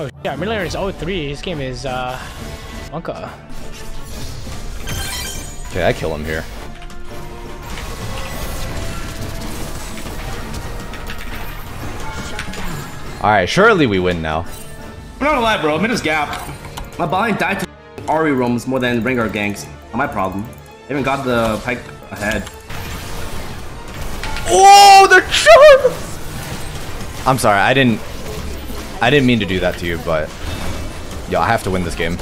Oh yeah, mid laner is 0-3. His game is uh Monka. Okay, I kill him here. Alright, surely we win now. I'm not gonna lie, bro. Mid is gap. My bot died to Ahri roams more than Rengar ganks. Not my problem. I even got the pike ahead. Oh, the charm! I'm sorry, I didn't... I didn't mean to do that to you, but... Yo, I have to win this game.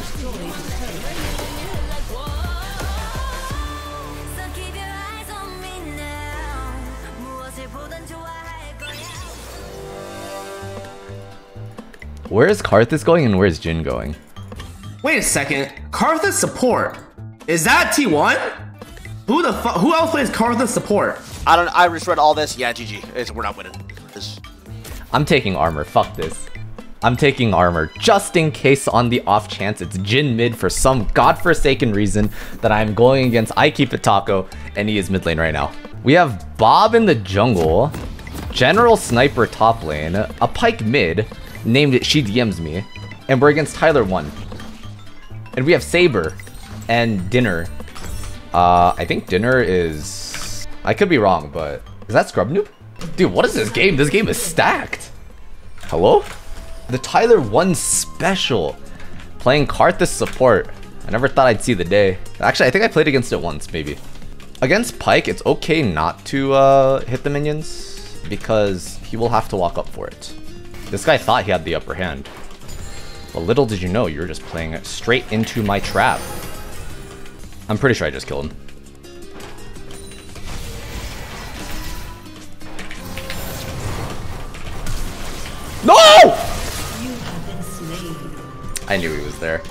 Where is Karthus going and where is Jhin going? Wait a second. Karthus support. Is that T1? Who the fuck? Who else plays Karthus support? I don't. I just read all this. Yeah, GG. It's, we're not winning. This. I'm taking armor. Fuck this. I'm taking armor just in case on the off chance it's Jhin mid for some godforsaken reason that I'm going against Ikeepittaco and he is mid lane right now. We have Bob in the jungle, General Sniper top lane, a Pyke mid named She DMs Me, and we're against Tyler 1. And we have Saber and Dinner. Uh, I think Dinner is... I could be wrong, but... Is that Scrub Noob? Dude, what is this game? This game is stacked. Hello? The Tyler 1 special. Playing Karthus support. I never thought I'd see the day. Actually, I think I played against it once, maybe. Against Pyke, it's okay not to uh, hit the minions because he will have to walk up for it. This guy thought he had the upper hand. But little did you know, you were just playing straight into my trap. I'm pretty sure I just killed him. I knew he was there.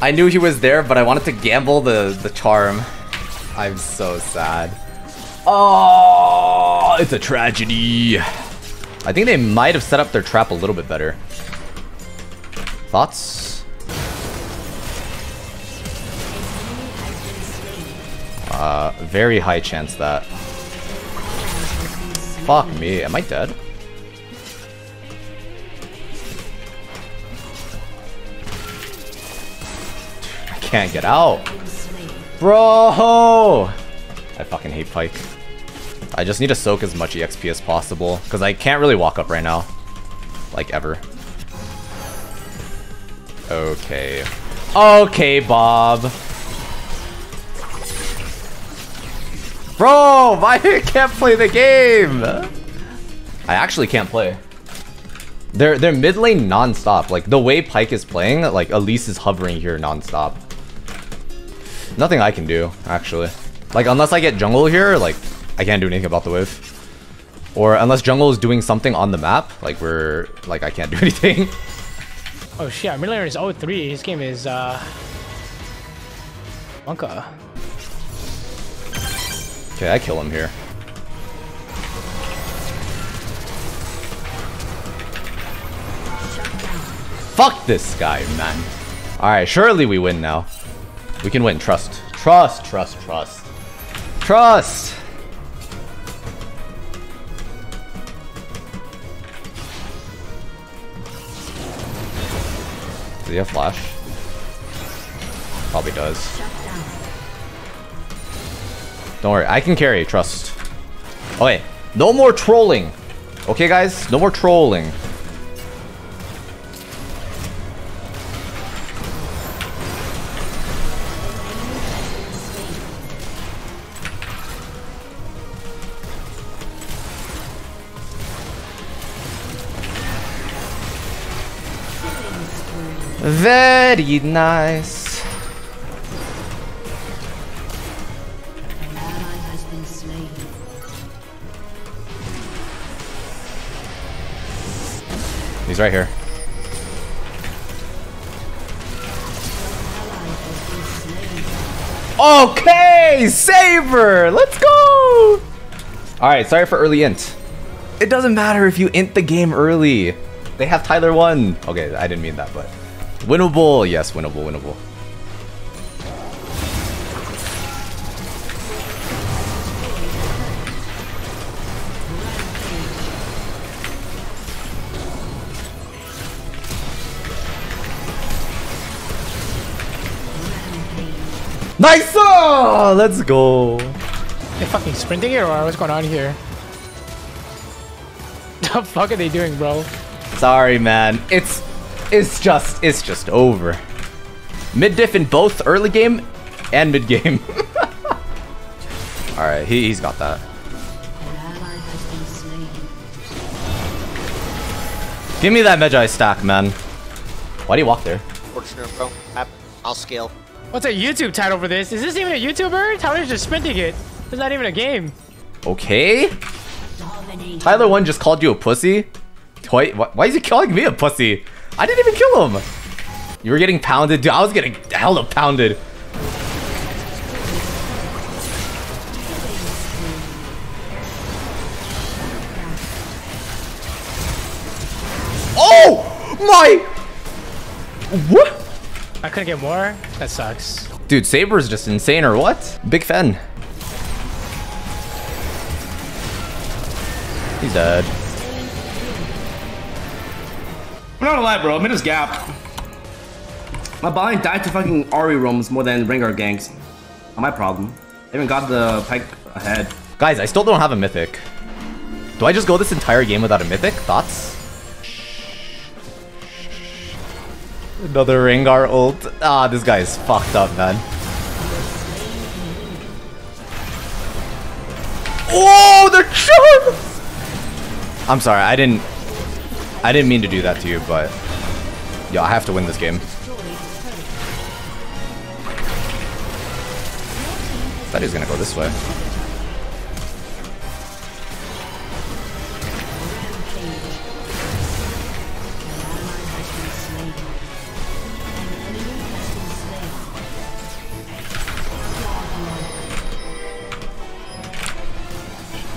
I knew he was there, but I wanted to gamble the, the charm. I'm so sad. Oh, it's a tragedy. I think they might have set up their trap a little bit better. Thoughts? Uh, very high chance that. Fuck me, am I dead? Can't get out. Bro! I fucking hate Pyke. I just need to soak as much EXP as possible, because I can't really walk up right now. Like, ever. Okay. Okay, Bob. Bro, I can't play the game! I actually can't play. They're, they're mid lane non-stop. Like, the way Pyke is playing, like, Elise is hovering here non-stop. Nothing I can do, actually. Like, unless I get jungle here, like, I can't do anything about the wave. Or unless jungle is doing something on the map, like, we're... Like, I can't do anything. Oh shit, mid laner is 0-3. His game is uh Monka. Okay, I kill him here. Fuck this guy, man. Alright, surely we win now. We can win. Trust. Trust, trust, trust. Trust! Does he have flash? Probably does. Don't worry, I can carry, trust. Okay, no more trolling. Okay guys, no more trolling. Very nice. He's right here. Okay, Saber! Let's go! Alright, sorry for early int. It doesn't matter if you int the game early. They have Tyler 1! Okay, I didn't mean that, but... Winnable! Yes, winnable, winnable. Nice! Oh, let's go. They fucking sprinting here or what's going on here? The fuck are they doing, bro? Sorry, man. It's it's just it's just over. Mid diff in both early game and mid game. All right, he he's got that. Give me that Mejai stack, man. Why do you walk there? Fortunate, bro. I'll scale. What's a YouTube title for this? Is this even a YouTuber? Tyler's just sprinting it. It's not even a game. Okay. Tyler one just called you a pussy. Why, is he calling me a pussy? I didn't even kill him. You were getting pounded, dude. I was getting hella pounded. Oh my! What? I couldn't get more? That sucks. Dude, Saber's just insane or what? Big fan. He's dead. I'm not gonna lie, bro. I'm in this gap. My body died to fucking Ahri roams more than Rengar ganks. Not my problem. I even got the pike ahead. Guys, I still don't have a mythic. Do I just go this entire game without a mythic? Thoughts? Another Rengar ult. Ah, this guy is fucked up, man. Oh, the charm! I'm sorry, I didn't... I didn't mean to do that to you, but... Yo, I have to win this game. Thought he was gonna go this way.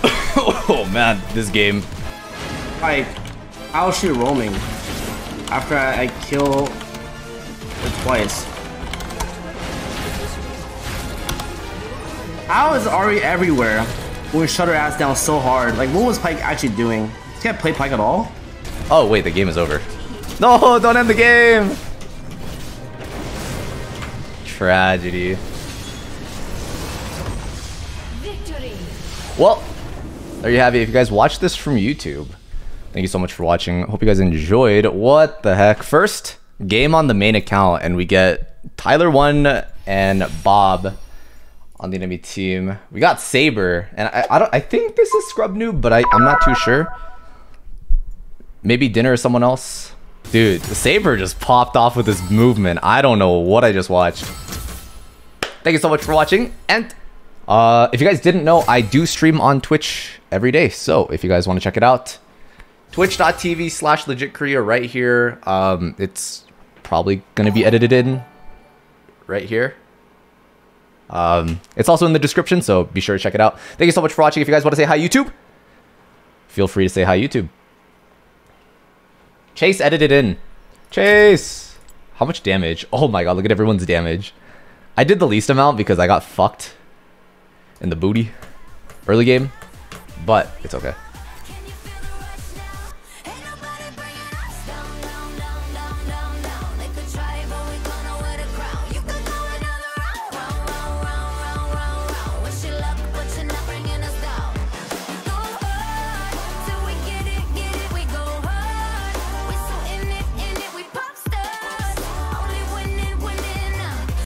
oh man, this game. Like, how's she roaming? After I, I kill her twice. How is Ahri everywhere when we shut her ass down so hard? Like, what was Pyke actually doing? Can't play Pyke at all? Oh wait, the game is over. No, don't end the game! Tragedy. Well, there you have it. If you guys watch this from YouTube, thank you so much for watching. Hope you guys enjoyed. What the heck? First game on the main account, and we get Tyler one and Bob on the enemy team. We got Saber, and I, I don't. I think this is Scrub Noob, but I, I'm not too sure. Maybe dinner or someone else. Dude, Saber just popped off with his movement. I don't know what I just watched. Thank you so much for watching, and uh, if you guys didn't know, I do stream on Twitch every day. So if you guys want to check it out, twitch.tv slash legit Korea right here. Um, it's probably going to be edited in right here. Um, it's also in the description, so be sure to check it out. Thank you so much for watching. If you guys want to say hi, YouTube, feel free to say hi, YouTube. Chase edited in. Chase! How much damage? Oh my god, look at everyone's damage. I did the least amount because I got fucked in the booty early game, but it's okay.